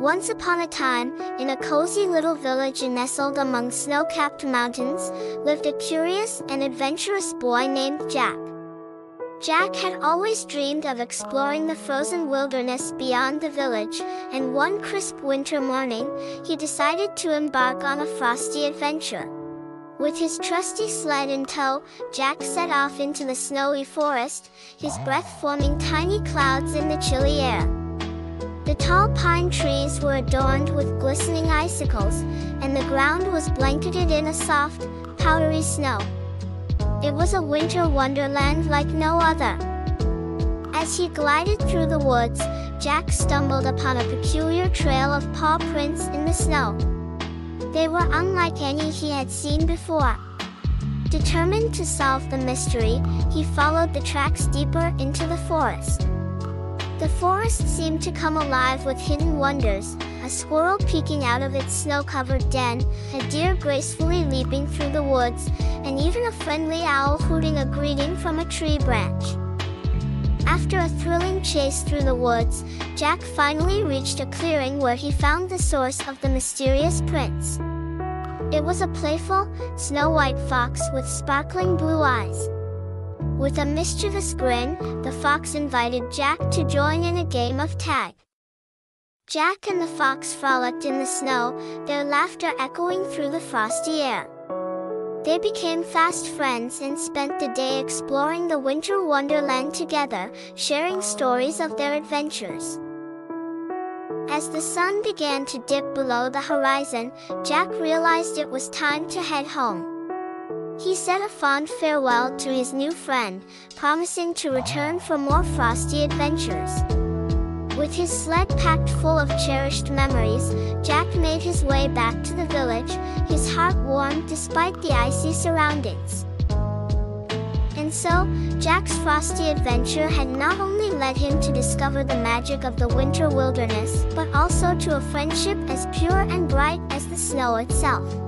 Once upon a time, in a cozy little village nestled among snow-capped mountains, lived a curious and adventurous boy named Jack. Jack had always dreamed of exploring the frozen wilderness beyond the village, and one crisp winter morning, he decided to embark on a frosty adventure. With his trusty sled in tow, Jack set off into the snowy forest, his breath forming tiny clouds in the chilly air. The tall pine trees were adorned with glistening icicles, and the ground was blanketed in a soft, powdery snow. It was a winter wonderland like no other. As he glided through the woods, Jack stumbled upon a peculiar trail of paw prints in the snow. They were unlike any he had seen before. Determined to solve the mystery, he followed the tracks deeper into the forest. The forest seemed to come alive with hidden wonders, a squirrel peeking out of its snow-covered den, a deer gracefully leaping through the woods, and even a friendly owl hooting a greeting from a tree branch. After a thrilling chase through the woods, Jack finally reached a clearing where he found the source of the mysterious prints. It was a playful, snow-white fox with sparkling blue eyes. With a mischievous grin, the fox invited Jack to join in a game of tag. Jack and the fox frolicked in the snow, their laughter echoing through the frosty air. They became fast friends and spent the day exploring the winter wonderland together, sharing stories of their adventures. As the sun began to dip below the horizon, Jack realized it was time to head home. He said a fond farewell to his new friend, promising to return for more frosty adventures. With his sled packed full of cherished memories, Jack made his way back to the village, his heart warm despite the icy surroundings. And so, Jack's frosty adventure had not only led him to discover the magic of the winter wilderness, but also to a friendship as pure and bright as the snow itself.